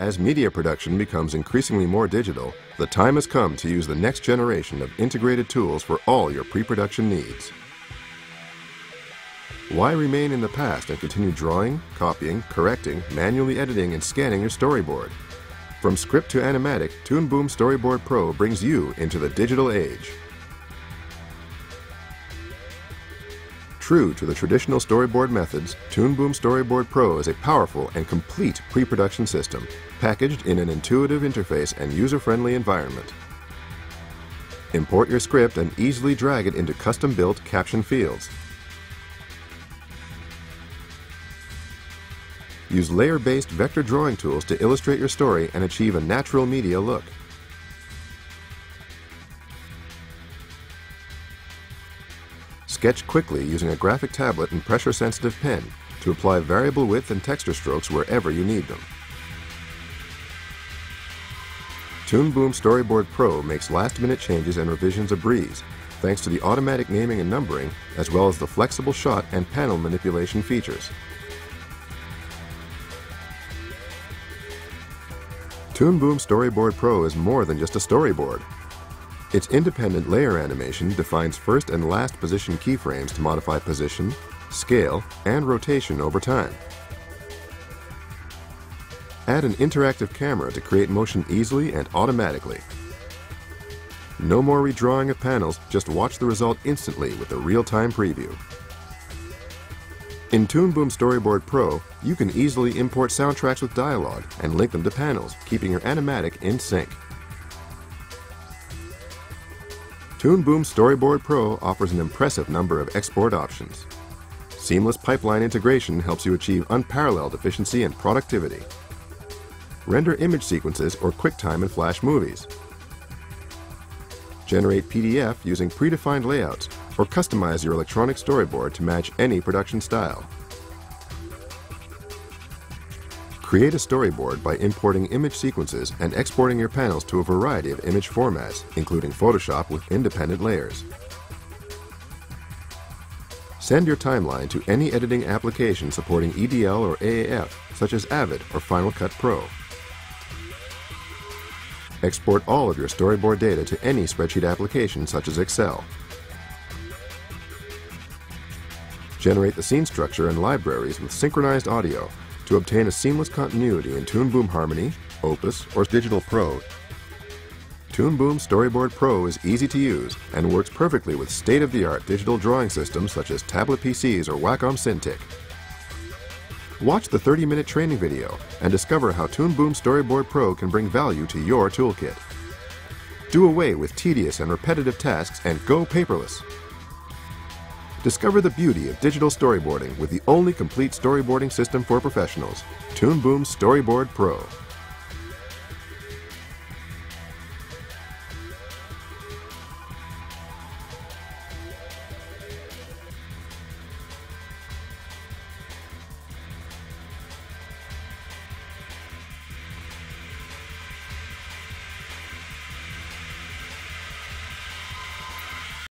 As media production becomes increasingly more digital, the time has come to use the next generation of integrated tools for all your pre-production needs. Why remain in the past and continue drawing, copying, correcting, manually editing, and scanning your storyboard? From script to animatic, Toon Boom Storyboard Pro brings you into the digital age. True to the traditional storyboard methods, Toon Boom Storyboard Pro is a powerful and complete pre-production system, packaged in an intuitive interface and user-friendly environment. Import your script and easily drag it into custom-built caption fields. Use layer-based vector drawing tools to illustrate your story and achieve a natural media look. Sketch quickly using a graphic tablet and pressure-sensitive pen to apply variable width and texture strokes wherever you need them. Toon Boom Storyboard Pro makes last-minute changes and revisions a breeze, thanks to the automatic naming and numbering, as well as the flexible shot and panel manipulation features. Toon Boom Storyboard Pro is more than just a storyboard. Its independent layer animation defines first and last position keyframes to modify position, scale, and rotation over time. Add an interactive camera to create motion easily and automatically. No more redrawing of panels, just watch the result instantly with a real-time preview. In Toon Boom Storyboard Pro, you can easily import soundtracks with dialogue and link them to panels, keeping your animatic in sync. Toon Boom Storyboard Pro offers an impressive number of export options. Seamless pipeline integration helps you achieve unparalleled efficiency and productivity. Render image sequences or QuickTime and Flash movies. Generate PDF using predefined layouts or customize your electronic storyboard to match any production style. Create a storyboard by importing image sequences and exporting your panels to a variety of image formats, including Photoshop with independent layers. Send your timeline to any editing application supporting EDL or AAF, such as Avid or Final Cut Pro. Export all of your storyboard data to any spreadsheet application such as Excel. Generate the scene structure and libraries with synchronized audio to obtain a seamless continuity in Toon Boom Harmony, Opus, or Digital Pro. Toon Boom Storyboard Pro is easy to use and works perfectly with state-of-the-art digital drawing systems such as tablet PCs or Wacom Cintiq. Watch the 30-minute training video and discover how Toon Boom Storyboard Pro can bring value to your toolkit. Do away with tedious and repetitive tasks and go paperless. Discover the beauty of digital storyboarding with the only complete storyboarding system for professionals, Toon Boom Storyboard Pro.